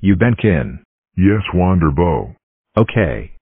You been kin. Yes, Wanderbo. Okay.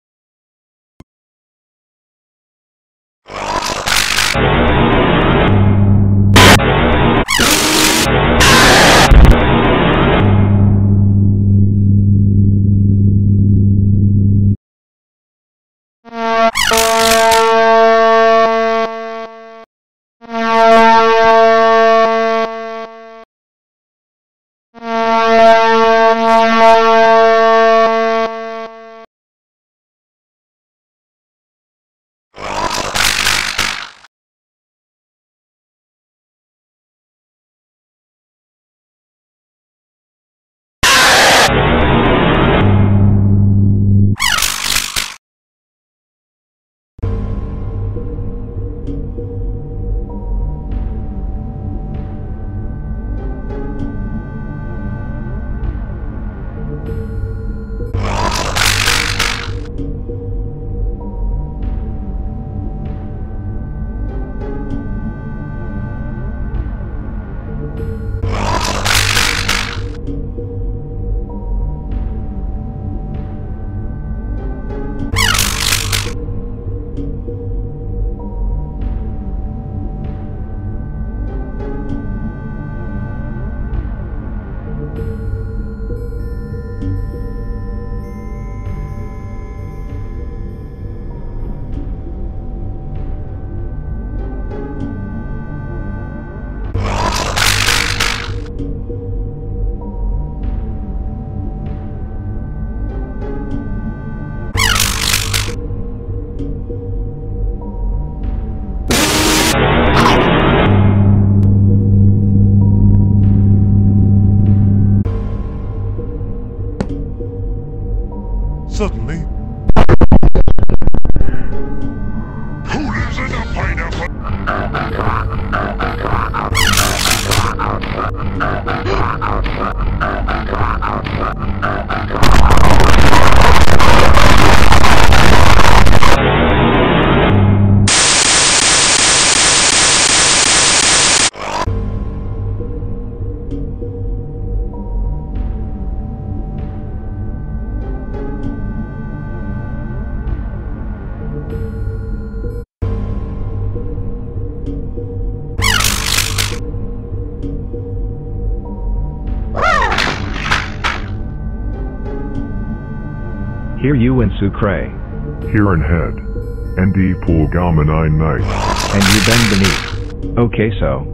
Suddenly. Here you and Sucre. Here in head. ND pool Galma 9 night. And you been beneath. Okay so.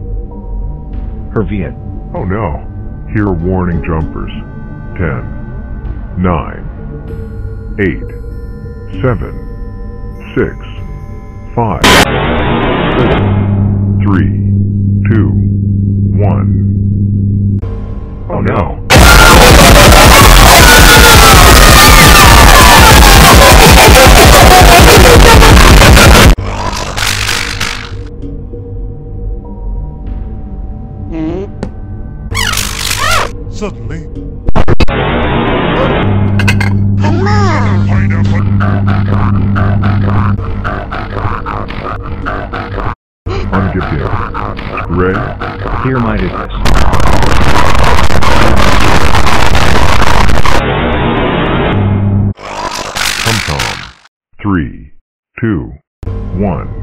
Hervian. Oh no. Here warning jumpers. 10, 9, 8, 7, 6, 5, 4, 3, 2, 1. Oh no. Suddenly. Ungifted. Red. Here might is this. Tom Tom. Three, two, one.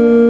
You